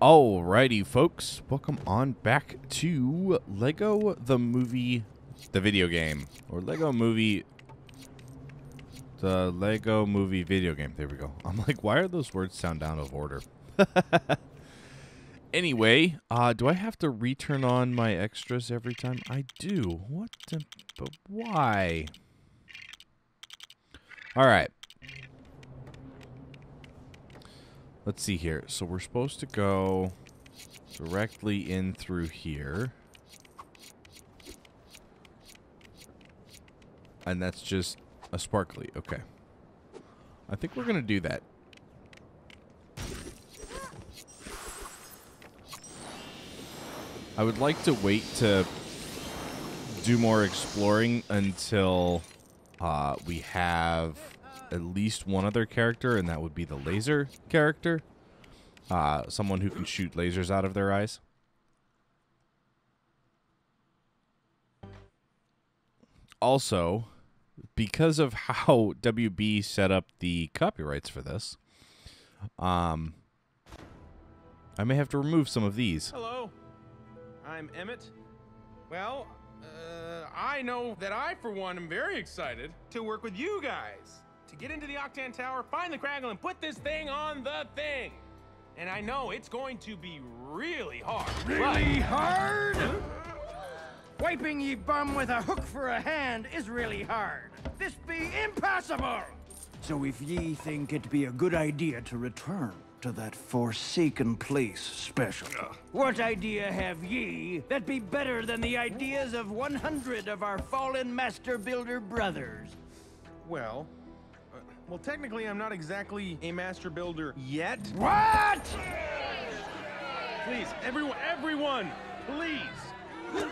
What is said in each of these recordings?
Alrighty, folks. Welcome on back to Lego the Movie, the video game. Or Lego Movie, the Lego Movie video game. There we go. I'm like, why are those words sound out of order? anyway, uh, do I have to return on my extras every time? I do. What the, but why? Alright. Let's see here. So we're supposed to go directly in through here. And that's just a sparkly. Okay. I think we're going to do that. I would like to wait to do more exploring until uh, we have at least one other character, and that would be the laser character. Uh, someone who can shoot lasers out of their eyes. Also, because of how WB set up the copyrights for this, um, I may have to remove some of these. Hello, I'm Emmett. Well, uh, I know that I, for one, am very excited to work with you guys to get into the Octan Tower, find the Kragle, and put this thing on the thing. And I know it's going to be really hard. Really hard? Wiping ye bum with a hook for a hand is really hard. This be impossible. So if ye think it be a good idea to return to that forsaken place special, what idea have ye that be better than the ideas of 100 of our fallen master builder brothers? Well, uh, well, technically, I'm not exactly a master builder yet. What? Please, everyone, everyone, please.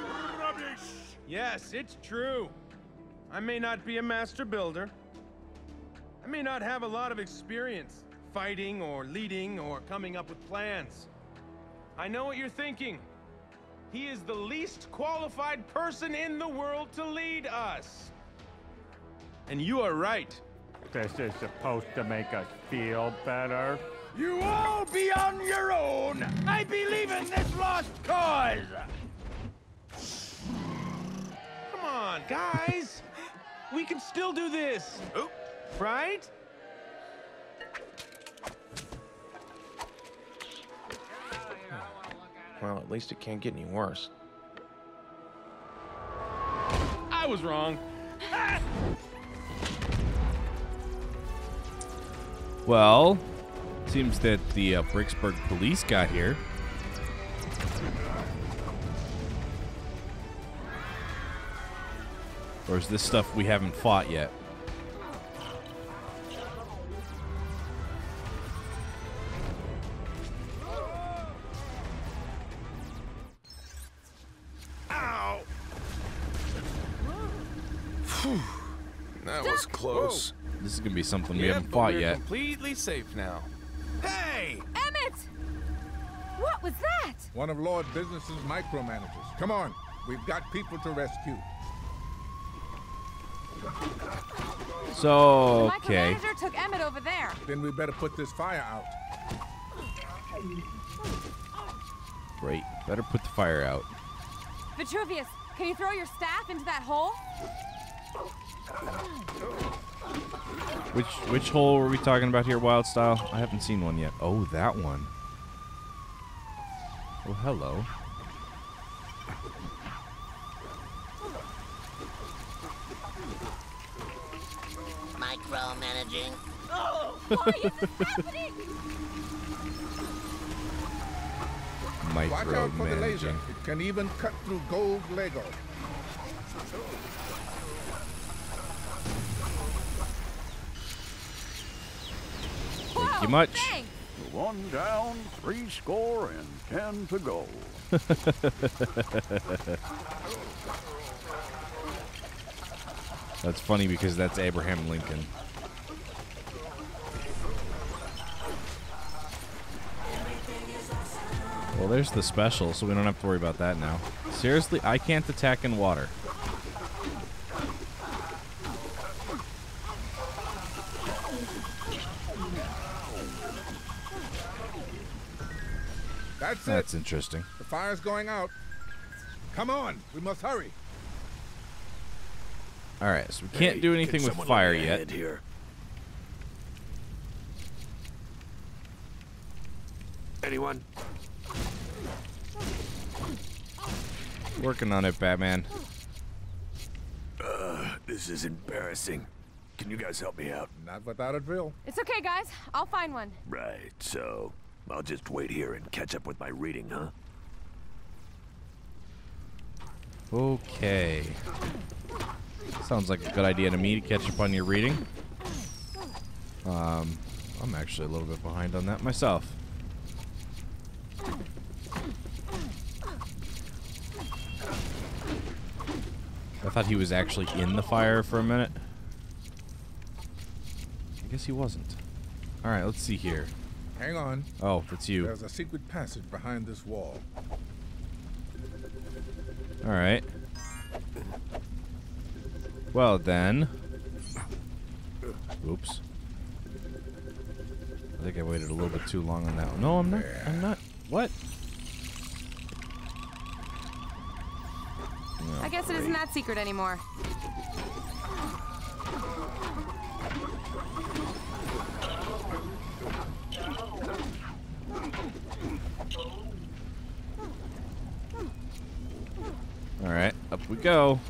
Yes, it's true. I may not be a master builder. I may not have a lot of experience fighting or leading or coming up with plans. I know what you're thinking. He is the least qualified person in the world to lead us. And you are right. This is supposed to make us feel better. You all be on your own. I believe in this lost cause. Come on, guys. we can still do this. Right? Well, at least it can't get any worse. I was wrong. Ah! Well, seems that the uh, Bricksburg police got here. Or is this stuff we haven't fought yet? Gonna be something we haven't fought yet. completely safe now. Hey! Emmett! What was that? One of Lord Business's micromanagers. Come on, we've got people to rescue. So The okay, micromanager took Emmett over there. Then we better put this fire out. great. Better put the fire out. Vitruvius, can you throw your staff into that hole? Which which hole were we talking about here, Wyldstyle? I haven't seen one yet. Oh, that one. Oh, hello. Micromanaging. Oh, why is this happening? Watch out for the laser. It can even cut through gold Lego. Thank you oh, much. Thanks. One down, three score, and ten to go. That's funny because that's Abraham Lincoln. Well, there's the special, so we don't have to worry about that now. Seriously, I can't attack in water. That's, That's it. interesting. The fire's going out. Come on, we must hurry. All right, so we can't do anything with fire yet. Here. Anyone? Working on it, Batman. Uh, this is embarrassing. Can you guys help me out? Not without a drill. It's okay, guys. I'll find one. Right, so I'll just wait here and catch up with my reading, huh? Okay. Sounds like a good idea to me to catch up on your reading. Um, I'm actually a little bit behind on that myself. I thought he was actually in the fire for a minute. I guess he wasn't. Alright, let's see here. Hang on. Oh, it's you. There's a secret passage behind this wall. Alright. Well then. Oops. I think I waited a little bit too long on that one. No, I'm not. I'm not. What? I guess it isn't that secret anymore. Alright, up we go.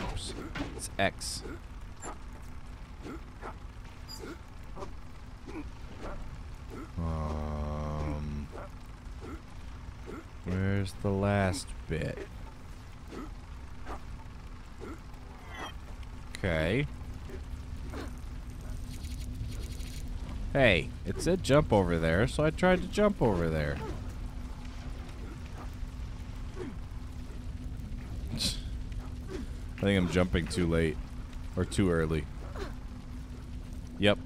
Oops. It's X. Um, where's the last bit? Okay. Hey, said jump over there, so I tried to jump over there. I think I'm jumping too late. Or too early. Yep.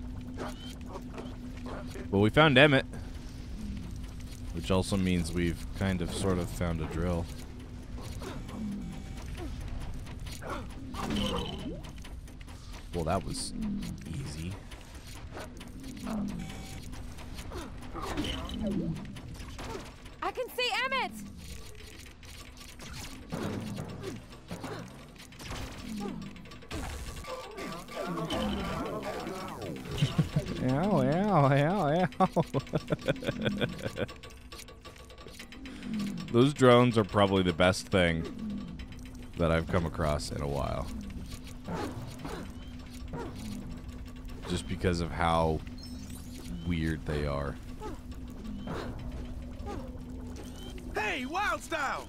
Well, we found Emmett. Which also means we've kind of sort of found a drill. Well, that was easy. I can see Emmett! Ow, ow, ow, ow. Those drones are probably the best thing that I've come across in a while. Just because of how weird they are. Hey, Wyldstyle!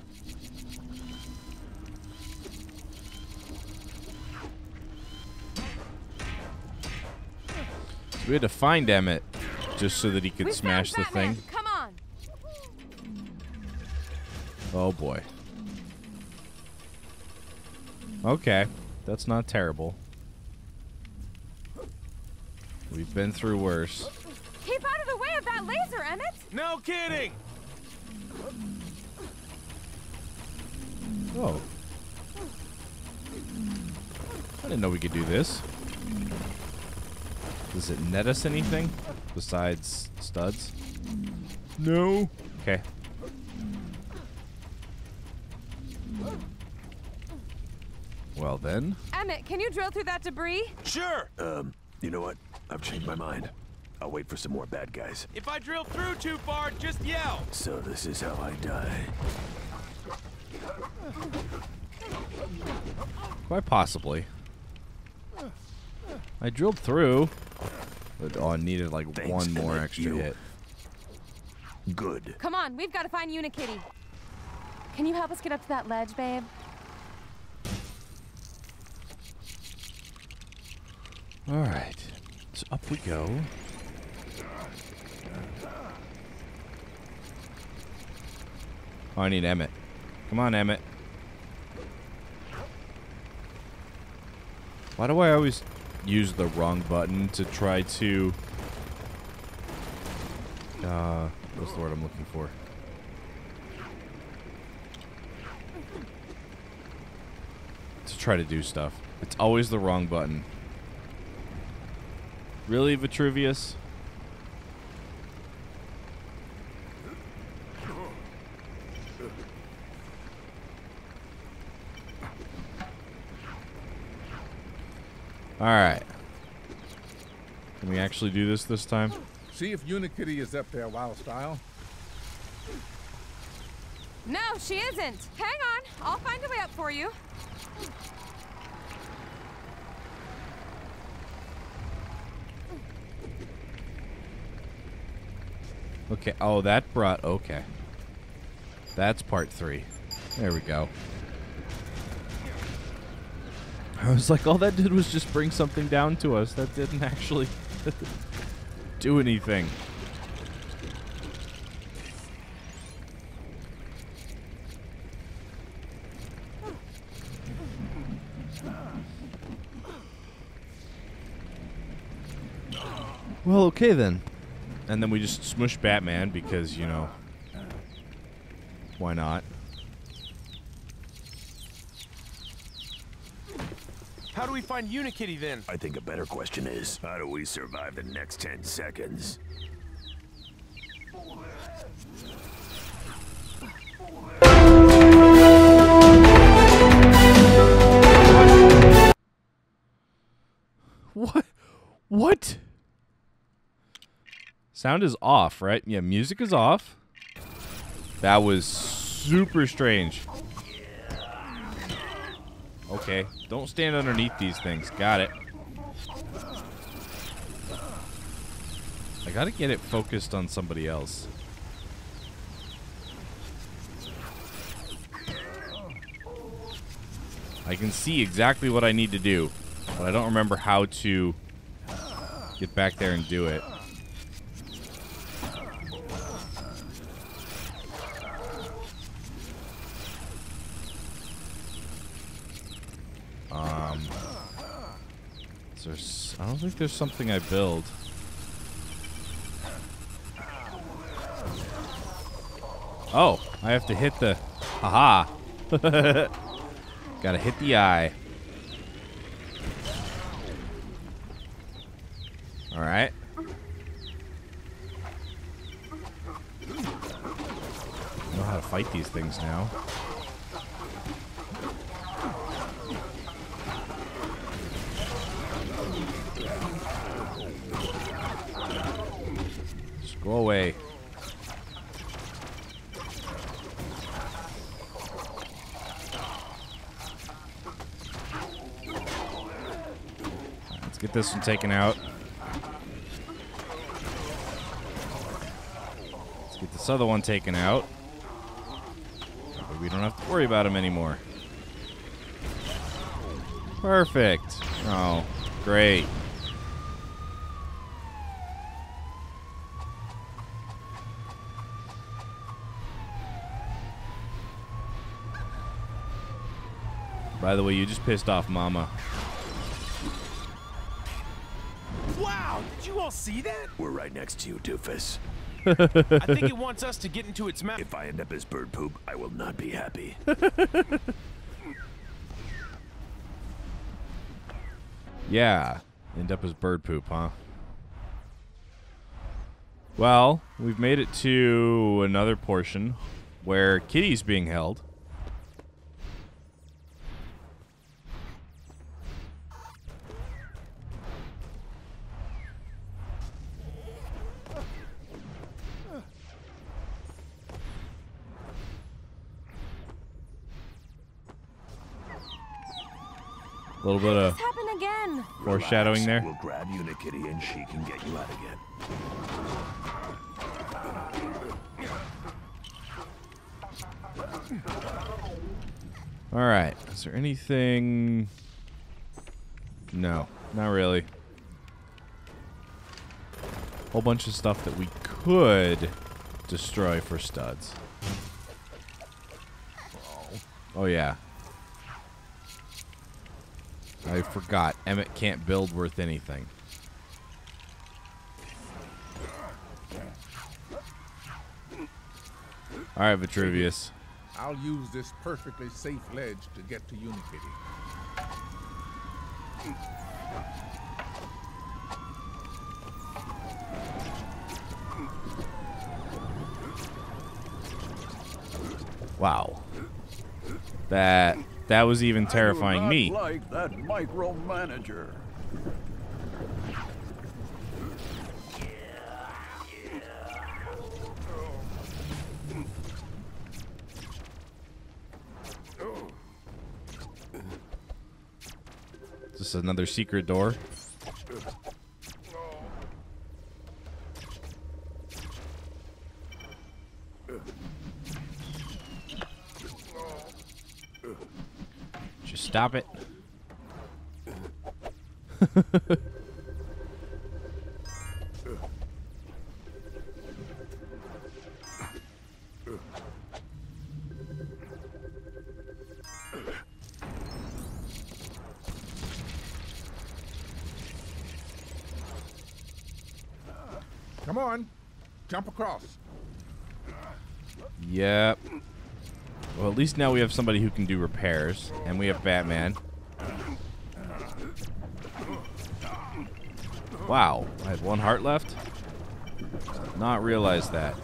We had to find Emmett just so that he could We smash the Batman. thing. Come on. Oh boy. Okay, that's not terrible. We've been through worse. Keep out of the way of that laser, Emmett! No kidding! Oh. I didn't know we could do this. Does it net us anything besides studs? No. Okay. Well then. Emmett, can you drill through that debris? Sure! Um, you know what? I've changed my mind. I'll wait for some more bad guys. If I drill through too far, just yell! So this is how I die. Quite possibly. I drilled through. But oh, I needed like Thanks, one more extra you- hit. Good. Come on, we've got to find Unikitty. Can you help us get up to that ledge, babe? Alright. So up we go. Oh, I need Emmett. Come on, Emmett. Why do I always use the wrong button to try to... Uh, what's the word I'm looking for? To try to do stuff. It's always the wrong button. Really, Vitruvius? Alright. Can we actually do this this time? See if Unikitty is up there, Wyldstyle. No, she isn't. Hang on. I'll find a way up for you. Okay. Oh, that brought. Okay. That's part three. There we go. I was like, all that did was just bring something down to us. That didn't actually do anything. Well, okay then. And then we just smush Batman because, you know, why not? How do we find Unikitty then? I think a better question is, how do we survive the next 10 seconds? What? What? Sound is off, right? Yeah, music is off. That was super strange. Okay, don't stand underneath these things. Got it. I gotta get it focused on somebody else. I can see exactly what I need to do, but I don't remember how to get back there and do it. Um, is there I think there's something I build. Oh, I have to hit the. Haha. Gotta hit the eye. Alright. know how to fight these things now. Just go away. Let's get this one taken out. Let's get this other one taken out. We don't have to worry about him anymore. Perfect. Oh, great. By the way, you just pissed off Mama. You all see that? We're right next to you, doofus. I think it wants us to get into its mouth. If I end up as bird poop, I will not be happy. Yeah. End up as bird poop, huh? Well, we've made it to another portion where Kitty's being held. A little bit of This again. foreshadowing there. We'll grab Unikitty and she can get you out again. All right. Is there anything? No, not really. Whole bunch of stuff that we could destroy for studs. Oh yeah. I forgot. Emmett can't build worth anything. All right, Vitruvius. I'll use this perfectly safe ledge to get to Unikitty. Wow. That that was even terrifying me. like that micromanager. Is this another secret door? Just stop it. Come on. Jump across. Yep. At least now we have somebody who can do repairs, and we have Batman. Wow, I have one heart left? Not realize that.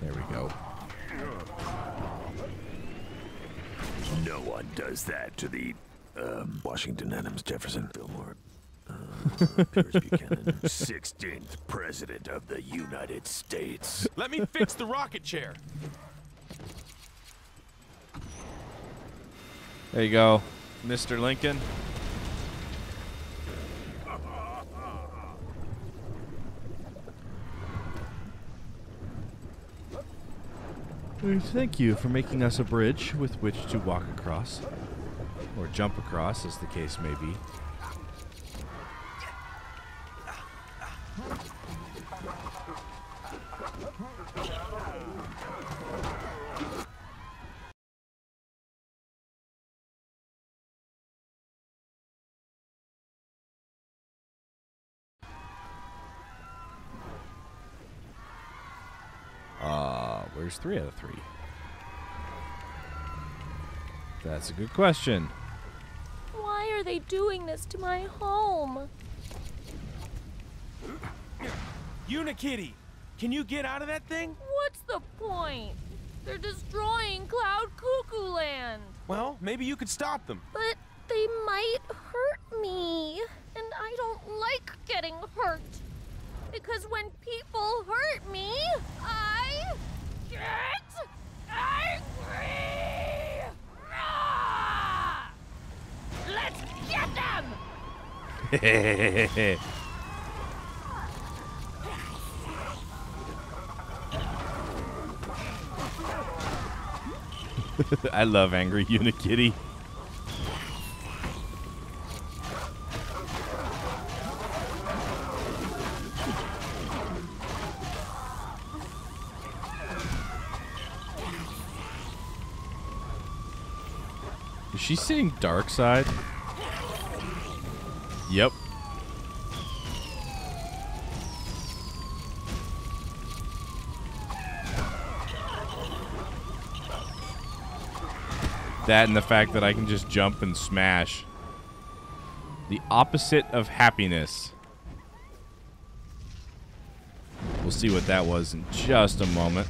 There we go. No one does that to the um, Washington Adams Jefferson Fillmore. Pierce Buchanan, 16th President of the United States. Let me fix the rocket chair. There you go, Mr. Lincoln. Thank you for making us a bridge with which to walk across. Or jump across, as the case may be. Where's three out of three? That's a good question. Why are they doing this to my home? Unikitty, can you get out of that thing? What's the point? They're destroying Cloud Cuckoo Land. Well, maybe you could stop them. But they might hurt me. And I don't like getting hurt. Because when people hurt me, I get angry. Let's get them! I love angry Unikitty. Is she seeing dark side? Yep. That and the fact that I can just jump and smash. The opposite of happiness. We'll see what that was in just a moment.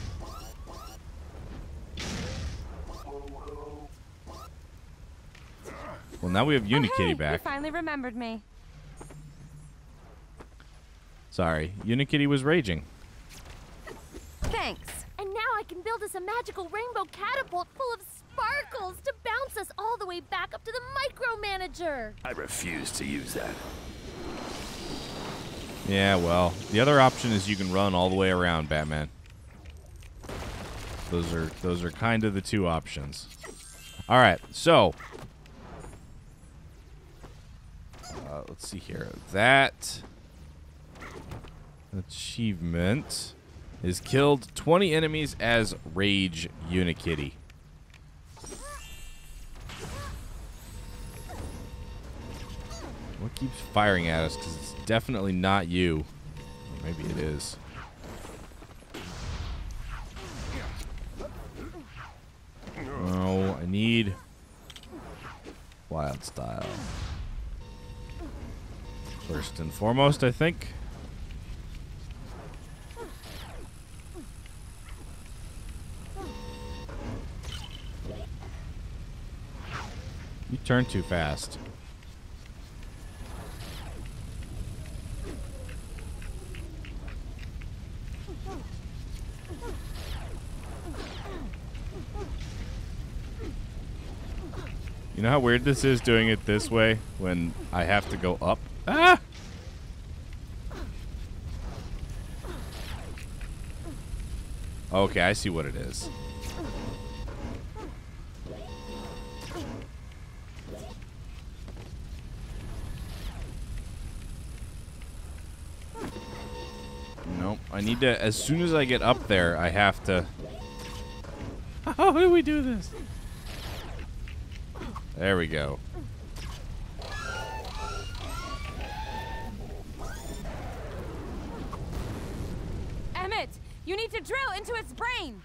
Well, now we have Oh, Unikitty hey, You back. finally remembered me. Sorry, Unikitty was raging. Thanks. And now I can build us a magical rainbow catapult full of sparkles to bounce us all the way back up to the micromanager. I refuse to use that. Yeah, well, the other option is you can run all the way around Batman. Those are those are kind of the two options. All right, so uh, let's see here. That achievement is killed 20 enemies as Rage Unikitty. What keeps firing at us? Because it's definitely not you. Or maybe it is. No, I need Wyldstyle. First and foremost, I think. You turn too fast. You know how weird this is doing it this way when I have to go up? Ah! Okay, I see what it is. Nope. I need to, as soon as I get up there, I have to. How do we do this? There we go. Emmett, you need to drill into its brain.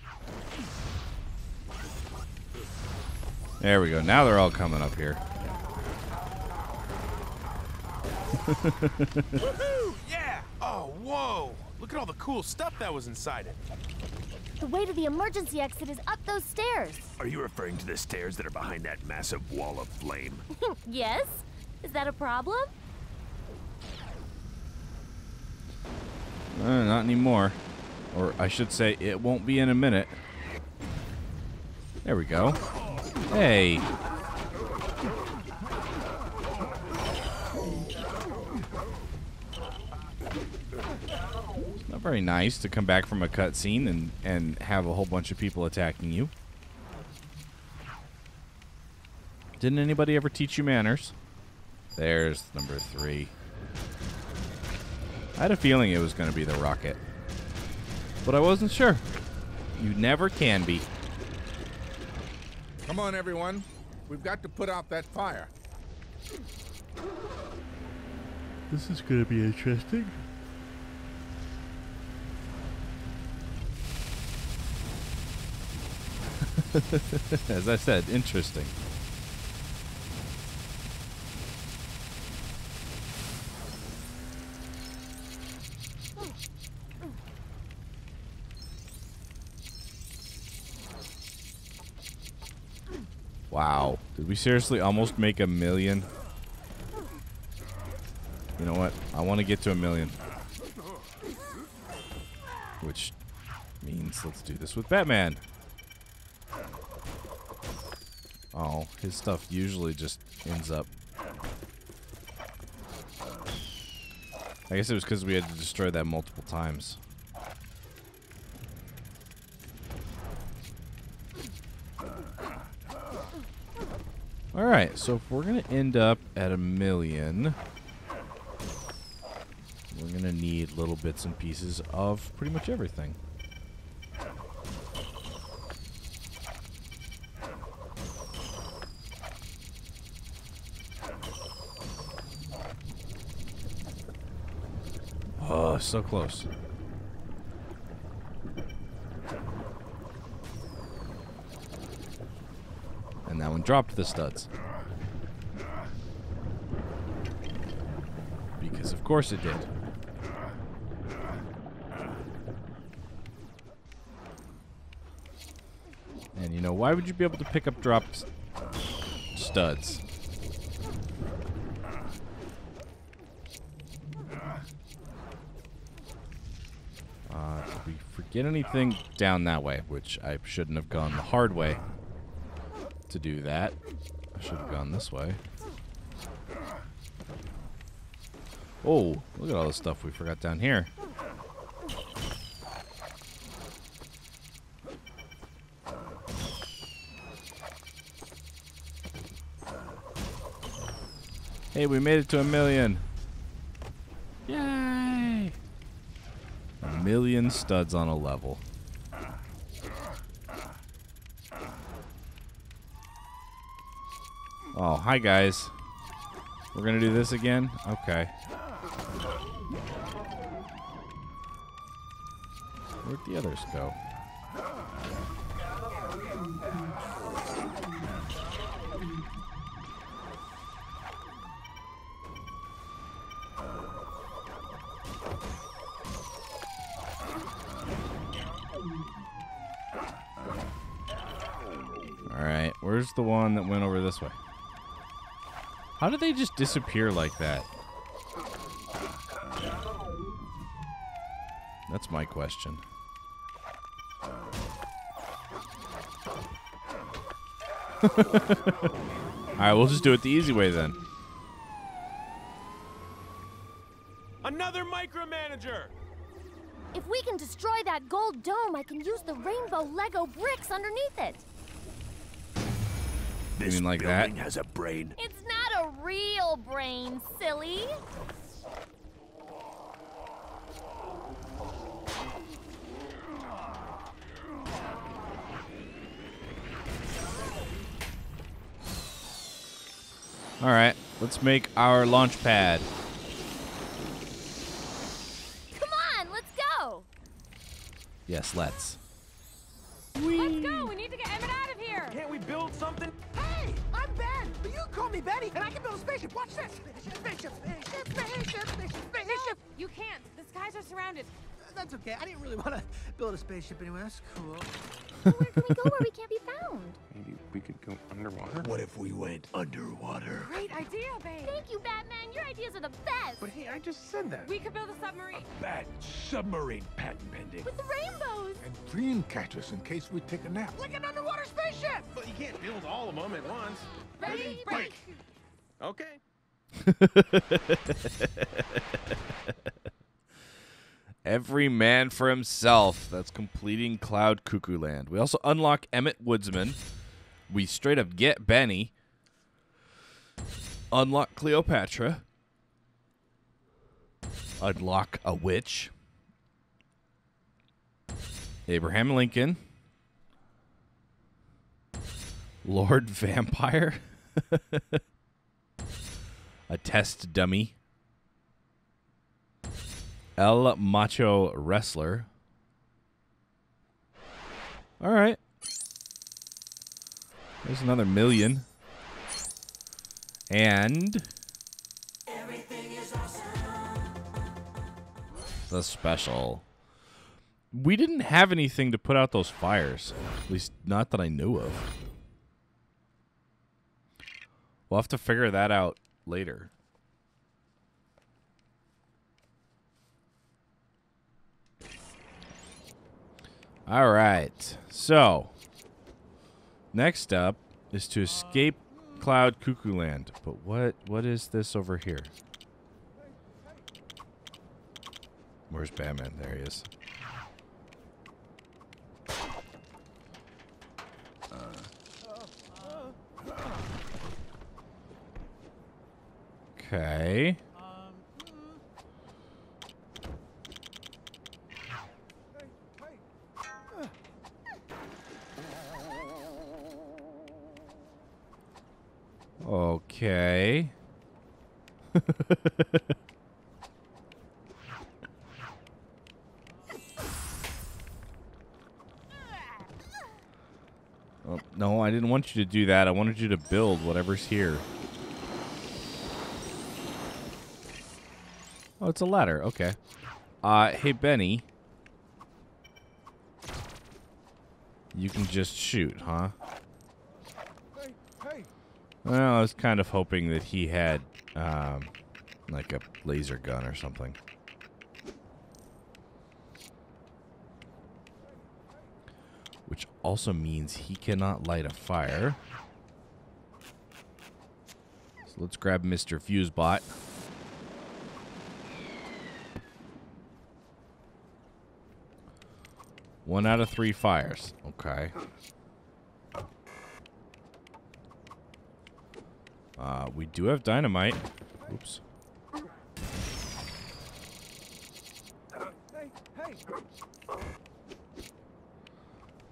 There we go. Now they're all coming up here. Woohoo! Yeah! Oh, whoa! Look at all the cool stuff that was inside it. The way to the emergency exit is up those stairs. Are you referring to the stairs that are behind that massive wall of flame? yes? Is that a problem? Uh, not anymore. Or I should say, it won't be in a minute. There we go. Hey. It's not very nice to come back from a cutscene and, and have a whole bunch of people attacking you. Didn't anybody ever teach you manners? There's number three. I had a feeling it was going to be the rocket. But I wasn't sure. You never can be. Come on, everyone. We've got to put out that fire. This is going to be interesting. As I said, interesting. Wow. Did we seriously almost make a million? You know what? I want to get to a million. Which means let's do this with Batman. Oh, his stuff usually just ends up. I guess it was because we had to destroy that multiple times. Alright, so if we're going to end up at a million, we're going to need little bits and pieces of pretty much everything. Oh, so close. Dropped the studs. Because of course it did. And you know, why would you be able to pick up dropped studs? Uh, we forget anything down that way? Which I shouldn't have gone the hard way to do that. I should have gone this way. Oh, look at all the stuff we forgot down here. Hey, we made it to a million. Yay! A million studs on a level. hi guys. We're gonna do this again? Okay. Where'd the others go? Alright, where's the one that went over this way? How did they just disappear like that? That's my question. All right, we'll just do it the easy way then. Another micromanager! If we can destroy that gold dome, I can use the rainbow Lego bricks underneath it. This mean like building that? has a brain. It's not brain, silly. All right, let's make our launch pad. Come on, let's go. Yes, let's. Let's go. We need to get Emmett out of here. Can't we build something? Call me Benny, and I can build a spaceship. Watch this. Spaceship, spaceship, spaceship, spaceship, spaceship. You can't. The skies are surrounded. That's okay. I didn't really want to build a spaceship anyway. That's cool. Where can we go where we can't be found? Maybe we could go underwater? What if we went underwater? Great idea, babe. Thank you, Batman. Your ideas are the best. But hey, I just said that. We could build a submarine. Bat submarine patent pending. With the rainbows. And dream catchers in case we take a nap. Like an underwater spaceship. But you can't build all of them at once. Ready, break. Okay. Every man for himself. That's completing Cloud Cuckoo Land. We also unlock Emmett Woodsman. We straight up get Benny. Unlock Cleopatra. Unlock a witch. Abraham Lincoln. Lord Vampire. a test dummy. El Macho Wrestler. All right. There's another million. And the special. We didn't have anything to put out those fires. At least not that I knew of. We'll have to figure that out later. All right. So, next up is to escape Cloud Cuckoo Land. But what what is this over here? Where's Batman? There he is. Okay. Okay. Oh, no, I didn't want you to do that. I wanted you to build whatever's here. Oh, it's a ladder. Okay. Uh, hey, Benny. You can just shoot, huh? Well, I was kind of hoping that he had, um, like a laser gun or something. Which also means he cannot light a fire. So let's grab Mr. Fusebot. One out of three fires. Okay. Uh, we do have dynamite. Oops.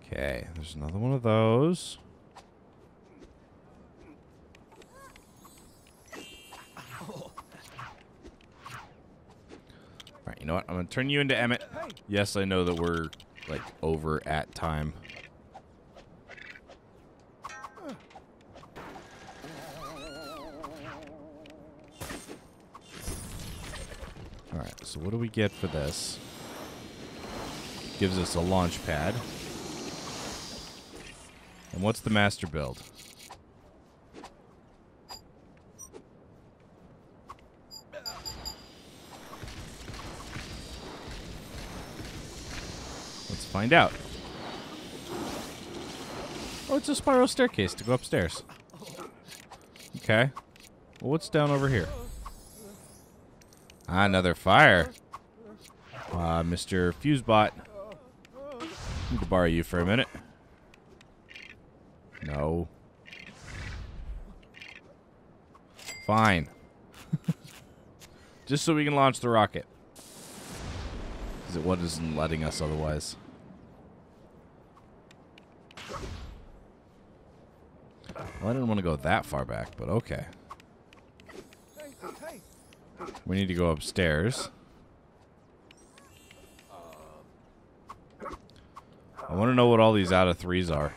Okay, there's another one of those. All right, you know what? I'm gonna turn you into Emmett. Yes, I know that we're like over at time. What do we get for this? Gives us a launch pad. And what's the master build? Let's find out. Oh, it's a spiral staircase to go upstairs. Okay. Well, what's down over here? Ah, another fire. Uh, Mr. Fusebot. Need to borrow you for a minute. No. Fine. Just so we can launch the rocket. Because it wasn't letting us otherwise. Well, I didn't want to go that far back, but okay. We need to go upstairs. I want to know what all these out of threes are.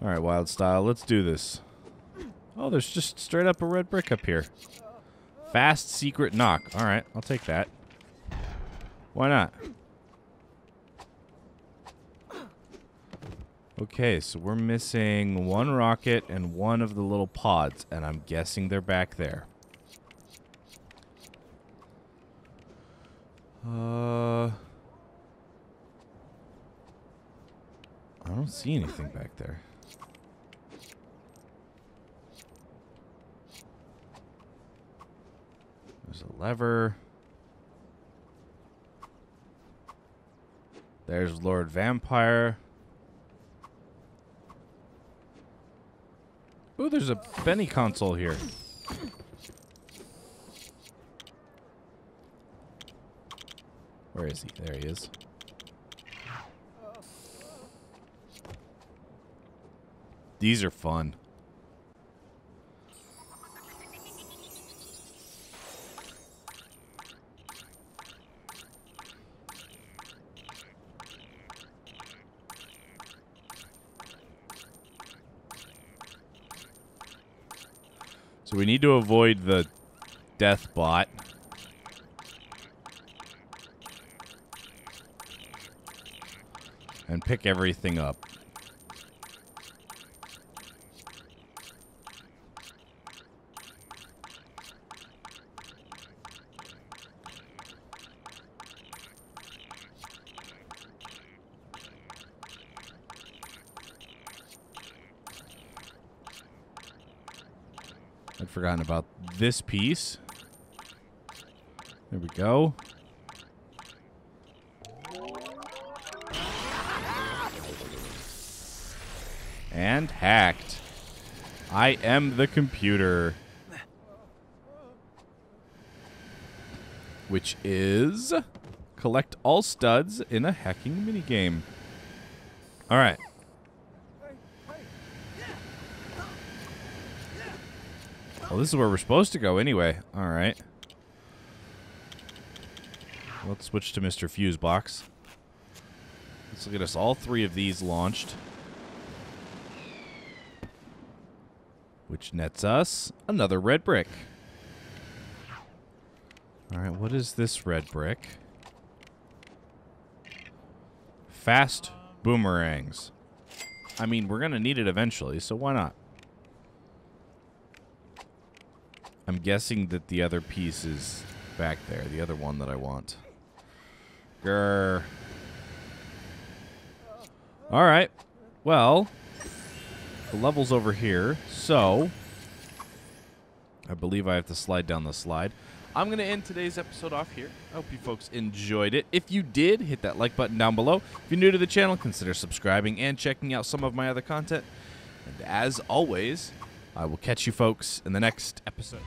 Alright, Wyldstyle, let's do this. Oh, there's just straight up a red brick up here. Fast secret knock. Alright, I'll take that. Why not? Okay, so we're missing one rocket and one of the little pods, and I'm guessing they're back there. Uh, I don't see anything back there. There's a lever. There's Lord Vampire. There's a Benny console here. Where is he? There he is. These are fun. So we need to avoid the death bot. And pick everything up. This piece. There we go. And hacked. I am the computer. Which is collect all studs in a hacking minigame. All right. Well, this is where we're supposed to go anyway. All right. Let's switch to Mr. Fusebox. Let's look at us. All three of these launched. Which nets us another red brick. All right, what is this red brick? Fast boomerangs. I mean, we're going to need it eventually, so why not? I'm guessing that the other piece is back there, the other one that I want. Grr. All right. Well, the level's over here, so I believe I have to slide down the slide. I'm going to end today's episode off here. I hope you folks enjoyed it. If you did, hit that like button down below. If you're new to the channel, consider subscribing and checking out some of my other content. And as always, I will catch you folks in the next episode.